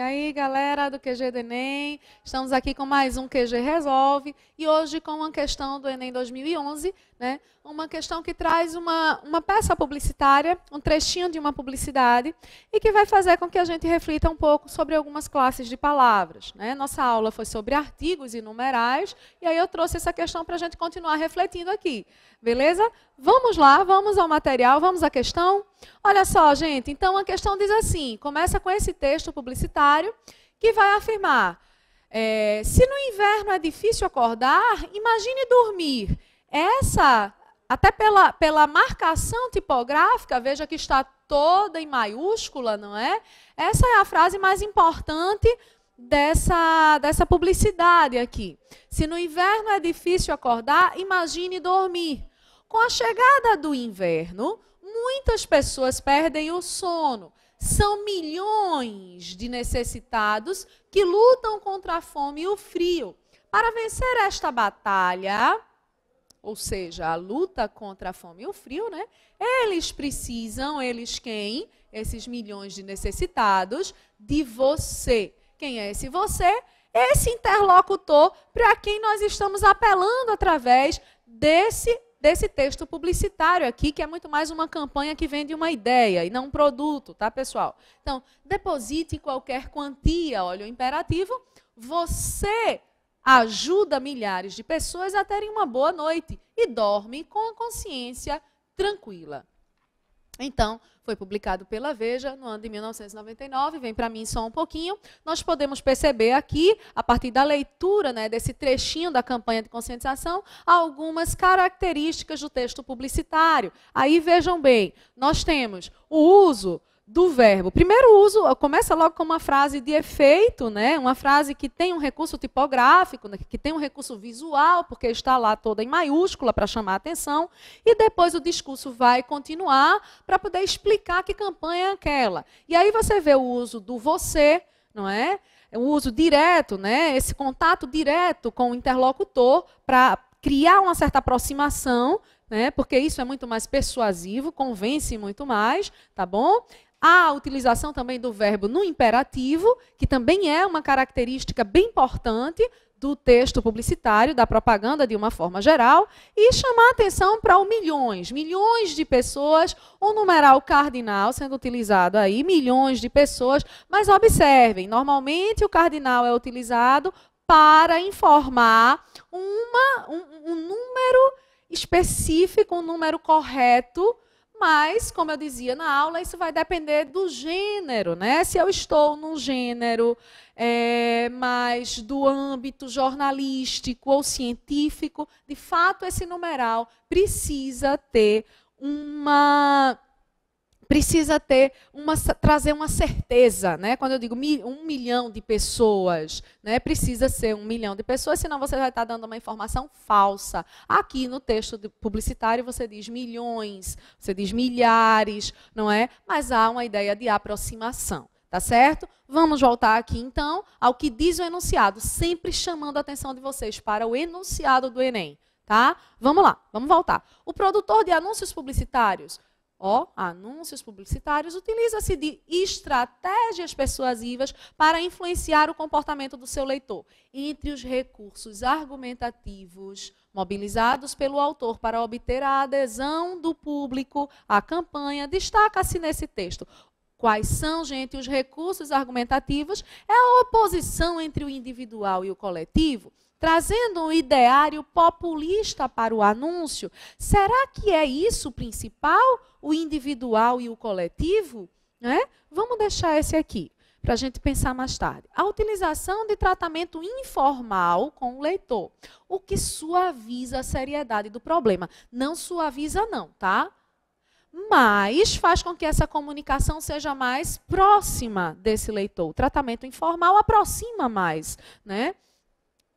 E aí, galera do QG do Enem, estamos aqui com mais um QG Resolve e hoje com uma questão do Enem 2011, né? Uma questão que traz uma, uma peça publicitária, um trechinho de uma publicidade e que vai fazer com que a gente reflita um pouco sobre algumas classes de palavras, né? Nossa aula foi sobre artigos e numerais e aí eu trouxe essa questão para a gente continuar refletindo aqui, beleza? Vamos lá, vamos ao material, vamos à questão. Olha só, gente, então a questão diz assim: começa com esse texto publicitário que vai afirmar. É, se no inverno é difícil acordar, imagine dormir. Essa, até pela, pela marcação tipográfica, veja que está toda em maiúscula, não é? Essa é a frase mais importante dessa, dessa publicidade aqui. Se no inverno é difícil acordar, imagine dormir. Com a chegada do inverno, muitas pessoas perdem o sono. São milhões de necessitados que lutam contra a fome e o frio. Para vencer esta batalha, ou seja, a luta contra a fome e o frio, né? Eles precisam, eles quem? Esses milhões de necessitados, de você. Quem é esse você? Esse interlocutor para quem nós estamos apelando através desse desse texto publicitário aqui, que é muito mais uma campanha que vende uma ideia e não um produto, tá, pessoal? Então, deposite qualquer quantia, olha o imperativo, você ajuda milhares de pessoas a terem uma boa noite e dorme com a consciência tranquila. Então, foi publicado pela Veja no ano de 1999, vem para mim só um pouquinho. Nós podemos perceber aqui, a partir da leitura né, desse trechinho da campanha de conscientização, algumas características do texto publicitário. Aí vejam bem, nós temos o uso do verbo. Primeiro uso, começa logo com uma frase de efeito, né? uma frase que tem um recurso tipográfico, né? que tem um recurso visual, porque está lá toda em maiúscula para chamar a atenção, e depois o discurso vai continuar para poder explicar que campanha é aquela. E aí você vê o uso do você, não é? O uso direto, né? esse contato direto com o interlocutor para criar uma certa aproximação, né? porque isso é muito mais persuasivo, convence muito mais, tá bom? A utilização também do verbo no imperativo, que também é uma característica bem importante do texto publicitário, da propaganda de uma forma geral, e chamar atenção para o milhões, milhões de pessoas, um numeral cardinal sendo utilizado aí, milhões de pessoas, mas observem, normalmente o cardinal é utilizado para informar uma, um, um número específico, um número correto, mas, como eu dizia na aula, isso vai depender do gênero, né? Se eu estou num gênero é, mais do âmbito jornalístico ou científico, de fato, esse numeral precisa ter uma precisa ter uma, trazer uma certeza, né? Quando eu digo um milhão de pessoas, né? Precisa ser um milhão de pessoas, senão você vai estar dando uma informação falsa. Aqui no texto publicitário você diz milhões, você diz milhares, não é? Mas há uma ideia de aproximação. Tá certo? Vamos voltar aqui então ao que diz o enunciado, sempre chamando a atenção de vocês para o enunciado do Enem, tá? Vamos lá, vamos voltar. O produtor de anúncios publicitários ó, anúncios publicitários, utiliza-se de estratégias persuasivas para influenciar o comportamento do seu leitor. Entre os recursos argumentativos mobilizados pelo autor para obter a adesão do público à campanha, destaca-se nesse texto Quais são, gente, os recursos argumentativos? É a oposição entre o individual e o coletivo, trazendo um ideário populista para o anúncio. Será que é isso o principal, o individual e o coletivo? Né? Vamos deixar esse aqui para a gente pensar mais tarde. A utilização de tratamento informal com o leitor, o que suaviza a seriedade do problema. Não suaviza não, tá? mas faz com que essa comunicação seja mais próxima desse leitor. O tratamento informal aproxima mais, né?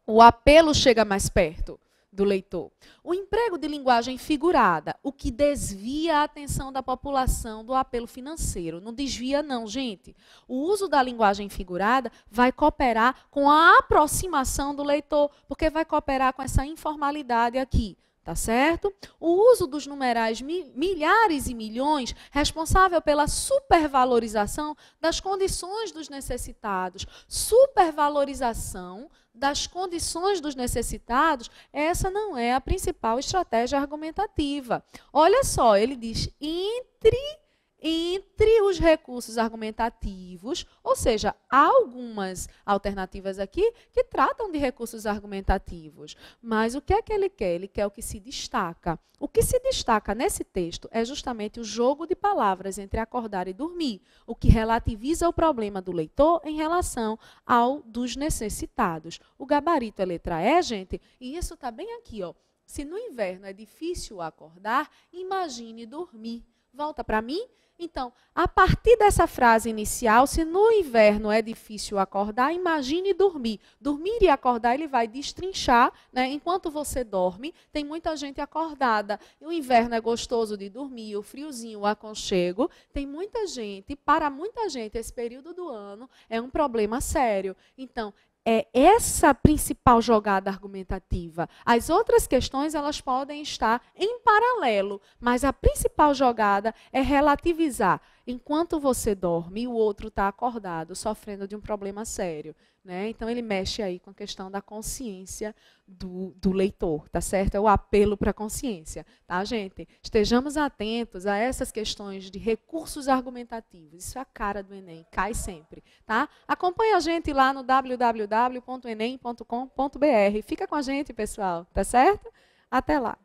O apelo chega mais perto do leitor. O emprego de linguagem figurada, o que desvia a atenção da população do apelo financeiro. Não desvia, não, gente. O uso da linguagem figurada vai cooperar com a aproximação do leitor, porque vai cooperar com essa informalidade aqui tá certo? O uso dos numerais milhares e milhões, responsável pela supervalorização das condições dos necessitados. Supervalorização das condições dos necessitados, essa não é a principal estratégia argumentativa. Olha só, ele diz entre entre os recursos argumentativos, ou seja, há algumas alternativas aqui que tratam de recursos argumentativos. Mas o que é que ele quer? Ele quer o que se destaca. O que se destaca nesse texto é justamente o jogo de palavras entre acordar e dormir, o que relativiza o problema do leitor em relação ao dos necessitados. O gabarito é letra E, gente, e isso está bem aqui, ó. Se no inverno é difícil acordar, imagine dormir. Volta para mim. Então, a partir dessa frase inicial, se no inverno é difícil acordar, imagine dormir. Dormir e acordar, ele vai destrinchar, né? Enquanto você dorme, tem muita gente acordada. E o inverno é gostoso de dormir, o friozinho, o aconchego. Tem muita gente, para muita gente, esse período do ano é um problema sério. Então, é essa principal jogada argumentativa. As outras questões elas podem estar em paralelo, mas a principal jogada é relativizar. Enquanto você dorme, o outro está acordado, sofrendo de um problema sério. Né? Então ele mexe aí com a questão da consciência do, do leitor, tá certo? É o apelo para a consciência, tá, gente? Estejamos atentos a essas questões de recursos argumentativos. Isso é a cara do Enem, cai sempre, tá? Acompanhe a gente lá no www.enem.com.br. Fica com a gente, pessoal, tá certo? Até lá.